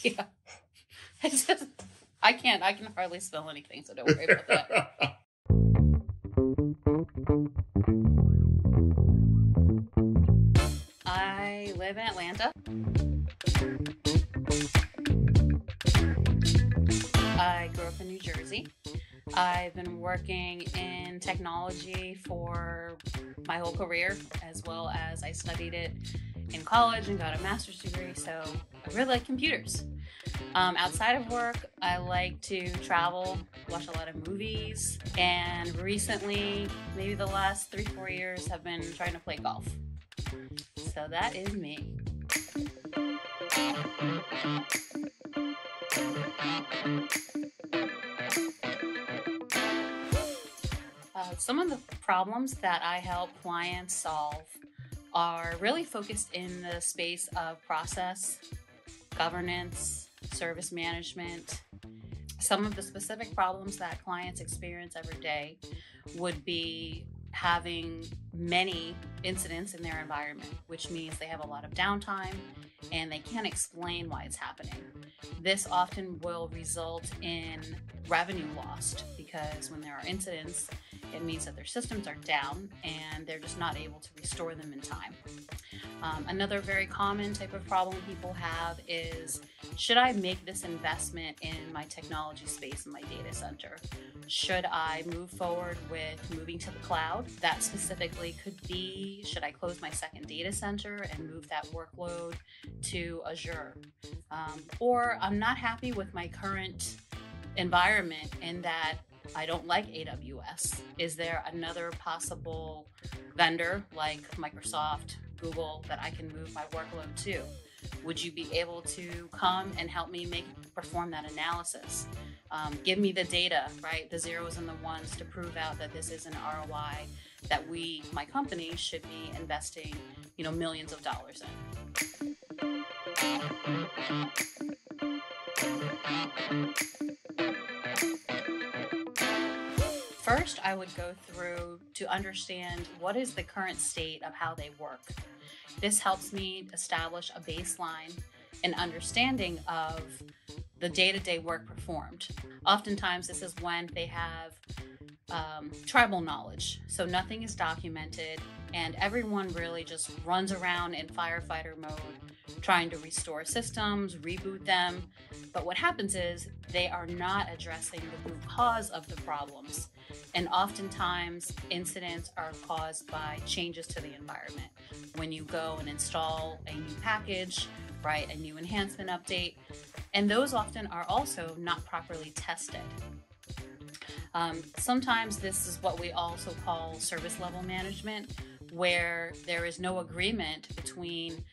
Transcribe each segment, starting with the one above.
Yeah. It's just, I can't. I can hardly spell anything, so don't worry about that. I live in Atlanta. I grew up in New Jersey. I've been working in technology for my whole career, as well as I studied it in college and got a master's degree. So I really like computers. Um, outside of work, I like to travel, watch a lot of movies, and recently, maybe the last three, four years, have been trying to play golf. So that is me. Uh, some of the problems that I help clients solve are really focused in the space of process, governance, service management. Some of the specific problems that clients experience every day would be having many incidents in their environment, which means they have a lot of downtime and they can't explain why it's happening. This often will result in revenue lost because when there are incidents, it means that their systems are down and they're just not able to restore them in time. Um, another very common type of problem people have is should I make this investment in my technology space in my data center? Should I move forward with moving to the cloud? That specifically could be should I close my second data center and move that workload to Azure? Um, or I'm not happy with my current environment in that I don't like AWS. Is there another possible vendor like Microsoft, Google that I can move my workload to? Would you be able to come and help me make perform that analysis? Um, give me the data, right? The zeros and the ones to prove out that this is an ROI that we, my company, should be investing, you know, millions of dollars in. First, I would go through to understand what is the current state of how they work. This helps me establish a baseline and understanding of the day to day work performed. Oftentimes, this is when they have um, tribal knowledge, so nothing is documented, and everyone really just runs around in firefighter mode trying to restore systems, reboot them. But what happens is they are not addressing the root cause of the problems. And oftentimes, incidents are caused by changes to the environment. When you go and install a new package, right, a new enhancement update, and those often are also not properly tested. Um, sometimes this is what we also call service level management, where there is no agreement between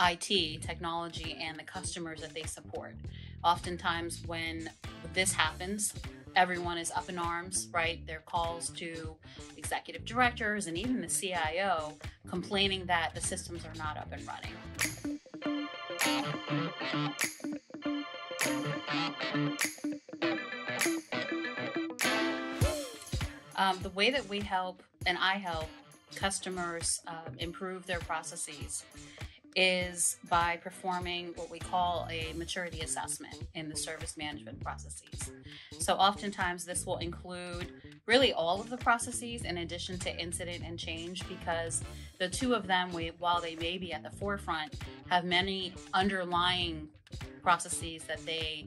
IT, technology, and the customers that they support. Oftentimes, when this happens, everyone is up in arms, right? There are calls to executive directors and even the CIO complaining that the systems are not up and running. Um, the way that we help and I help customers uh, improve their processes is by performing what we call a maturity assessment in the service management processes. So, oftentimes, this will include really all of the processes in addition to incident and change because the two of them, we, while they may be at the forefront, have many underlying processes that they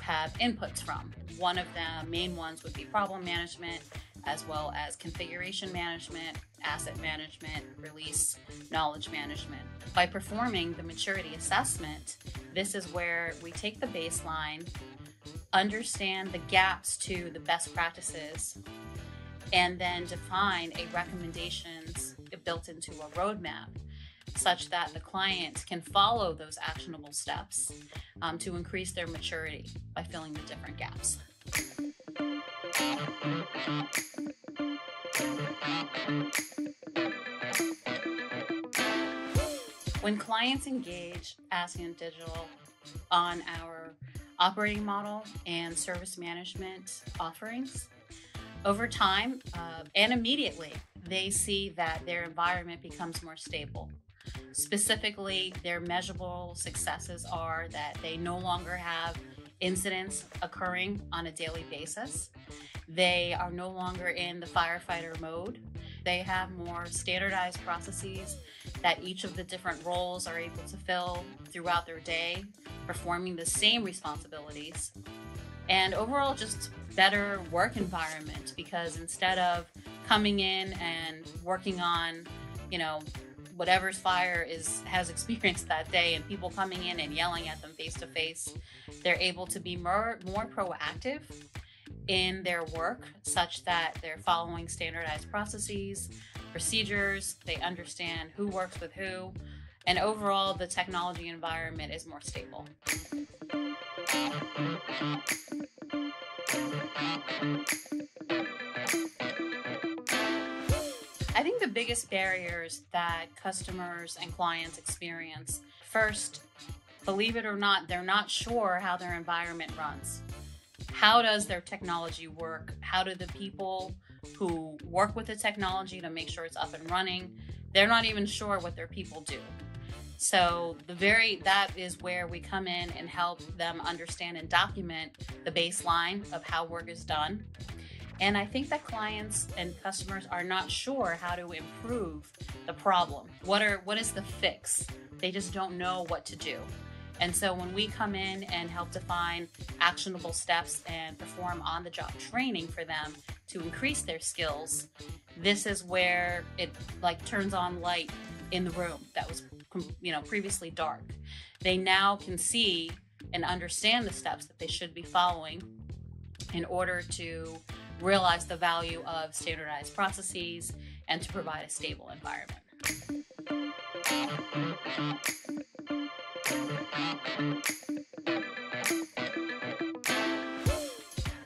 have inputs from. One of the main ones would be problem management, as well as configuration management, asset management, release, knowledge management. By performing the maturity assessment, this is where we take the baseline, understand the gaps to the best practices, and then define a recommendations built into a roadmap such that the client can follow those actionable steps um, to increase their maturity by filling the different gaps. When clients engage ACCSCIENT Digital on our operating model and service management offerings, over time uh, and immediately, they see that their environment becomes more stable. Specifically, their measurable successes are that they no longer have incidents occurring on a daily basis. They are no longer in the firefighter mode. They have more standardized processes that each of the different roles are able to fill throughout their day, performing the same responsibilities. And overall, just better work environment because instead of coming in and working on, you know, whatever's fire is has experienced that day and people coming in and yelling at them face to face they're able to be more more proactive in their work such that they're following standardized processes procedures they understand who works with who and overall the technology environment is more stable I think the biggest barriers that customers and clients experience first, believe it or not, they're not sure how their environment runs. How does their technology work? How do the people who work with the technology to make sure it's up and running, they're not even sure what their people do. So the very that is where we come in and help them understand and document the baseline of how work is done and I think that clients and customers are not sure how to improve the problem. What are what is the fix? They just don't know what to do. And so when we come in and help define actionable steps and perform on the job training for them to increase their skills, this is where it like turns on light in the room that was you know previously dark. They now can see and understand the steps that they should be following in order to realize the value of standardized processes and to provide a stable environment.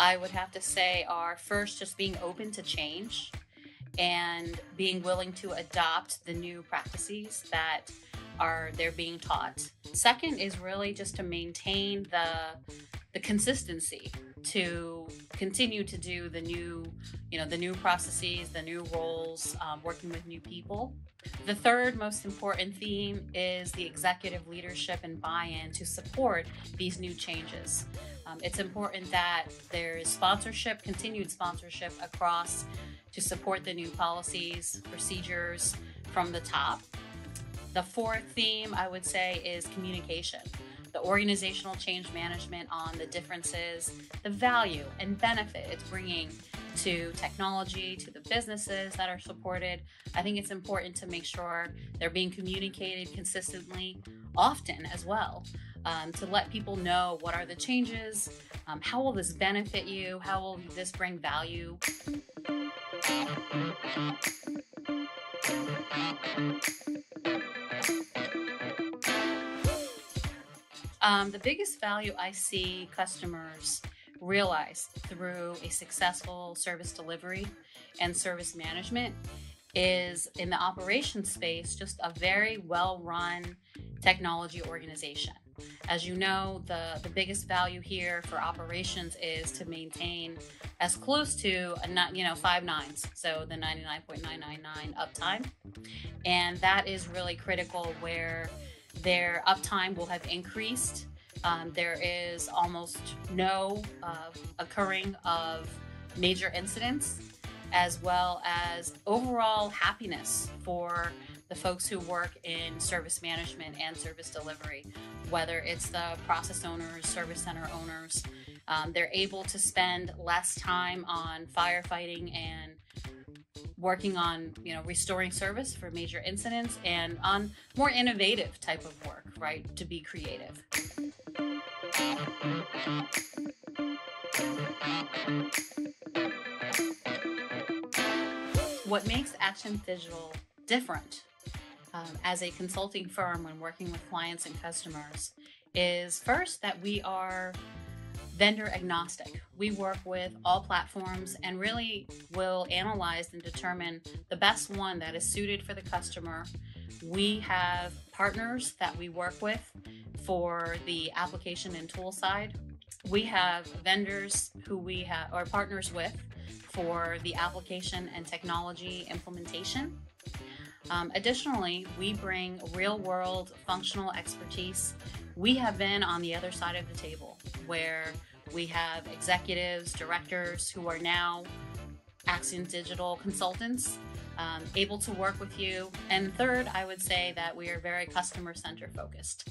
I would have to say are first just being open to change and being willing to adopt the new practices that are they're being taught. Second is really just to maintain the the consistency to continue to do the new, you know, the new processes, the new roles, um, working with new people. The third most important theme is the executive leadership and buy-in to support these new changes. Um, it's important that there is sponsorship, continued sponsorship across to support the new policies, procedures from the top. The fourth theme I would say is communication the organizational change management on the differences, the value and benefit it's bringing to technology, to the businesses that are supported. I think it's important to make sure they're being communicated consistently, often as well, um, to let people know what are the changes, um, how will this benefit you, how will this bring value. Um, the biggest value I see customers realize through a successful service delivery and service management is in the operations space just a very well run technology organization. As you know, the, the biggest value here for operations is to maintain as close to a you know five nines, so the 99.999 uptime, and that is really critical where their uptime will have increased. Um, there is almost no uh, occurring of major incidents, as well as overall happiness for the folks who work in service management and service delivery, whether it's the process owners, service center owners. Um, they're able to spend less time on firefighting and working on you know restoring service for major incidents and on more innovative type of work right to be creative what makes ACCSCIENT Digital different um, as a consulting firm when working with clients and customers is first that we are vendor agnostic. We work with all platforms and really will analyze and determine the best one that is suited for the customer. We have partners that we work with for the application and tool side. We have vendors who we have or partners with for the application and technology implementation. Um, additionally, we bring real world functional expertise. We have been on the other side of the table where we have executives, directors who are now ACCSCIENT Digital consultants um, able to work with you. And third, I would say that we are very customer center focused.